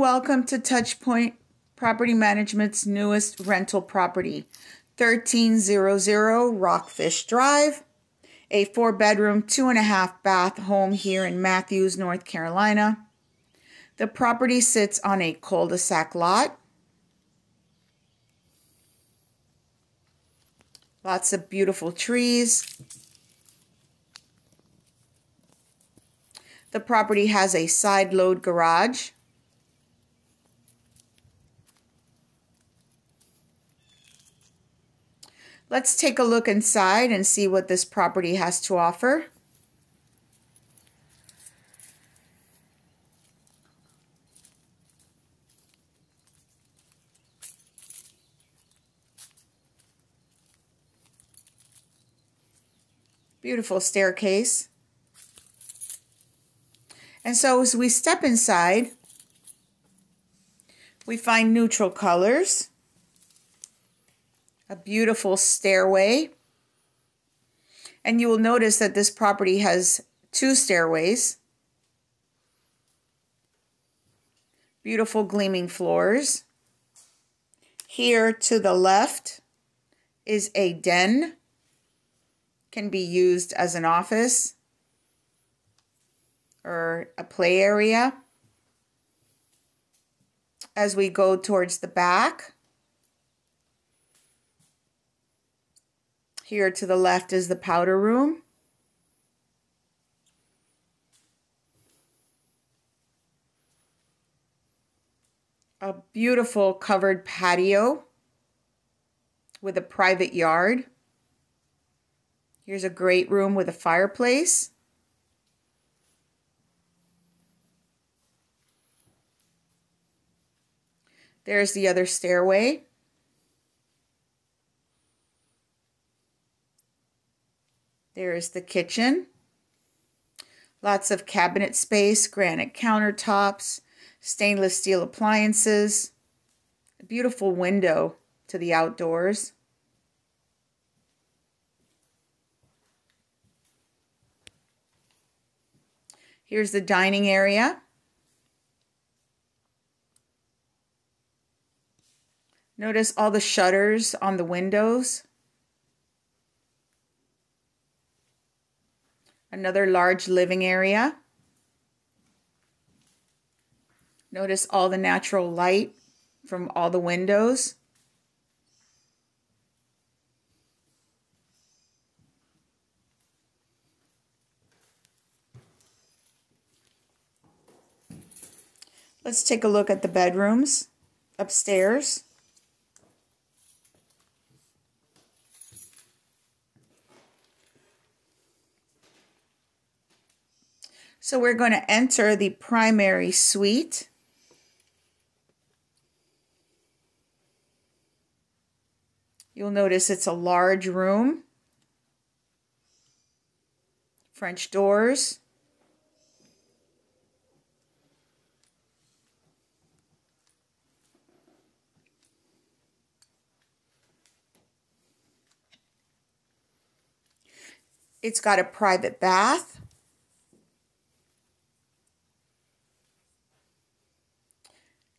welcome to Touchpoint Property Management's newest rental property, 1300 Rockfish Drive, a four bedroom, two and a half bath home here in Matthews, North Carolina. The property sits on a cul-de-sac lot. Lots of beautiful trees. The property has a side load garage. Let's take a look inside and see what this property has to offer. Beautiful staircase. And so as we step inside, we find neutral colors, a beautiful stairway, and you will notice that this property has two stairways, beautiful gleaming floors. Here to the left is a den, can be used as an office or a play area. As we go towards the back, here to the left is the powder room. A beautiful covered patio with a private yard. Here's a great room with a fireplace. There's the other stairway. There's the kitchen. Lots of cabinet space, granite countertops, stainless steel appliances, a beautiful window to the outdoors. Here's the dining area. Notice all the shutters on the windows. Another large living area. Notice all the natural light from all the windows. Let's take a look at the bedrooms upstairs. So we're going to enter the primary suite. You'll notice it's a large room. French doors. It's got a private bath.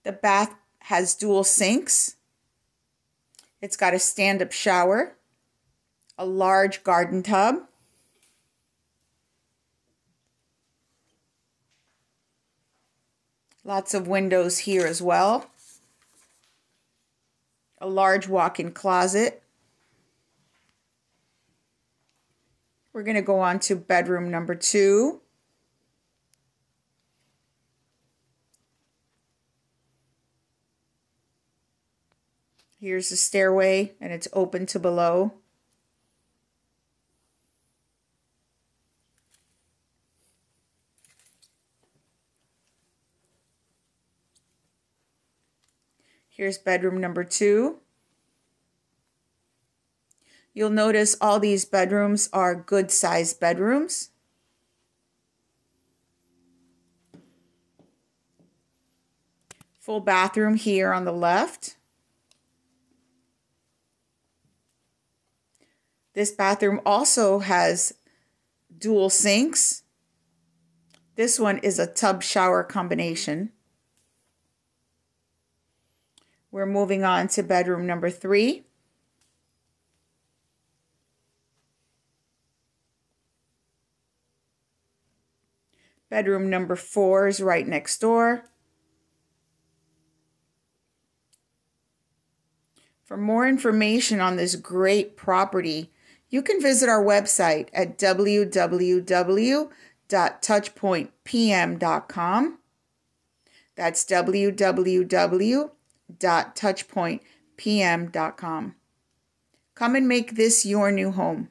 The bath has dual sinks. It's got a stand-up shower, a large garden tub, lots of windows here as well, a large walk-in closet. We're going to go on to bedroom number two. Here's the stairway and it's open to below. Here's bedroom number two. You'll notice all these bedrooms are good sized bedrooms. Full bathroom here on the left. This bathroom also has dual sinks. This one is a tub shower combination. We're moving on to bedroom number three. Bedroom number four is right next door. For more information on this great property, you can visit our website at www.touchpointpm.com. That's www.touchpointpm.com. Come and make this your new home.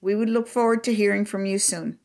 We would look forward to hearing from you soon.